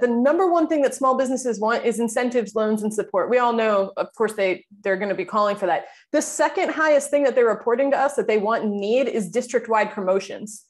The number one thing that small businesses want is incentives, loans, and support. We all know, of course, they they're going to be calling for that. The second highest thing that they're reporting to us that they want and need is district-wide promotions.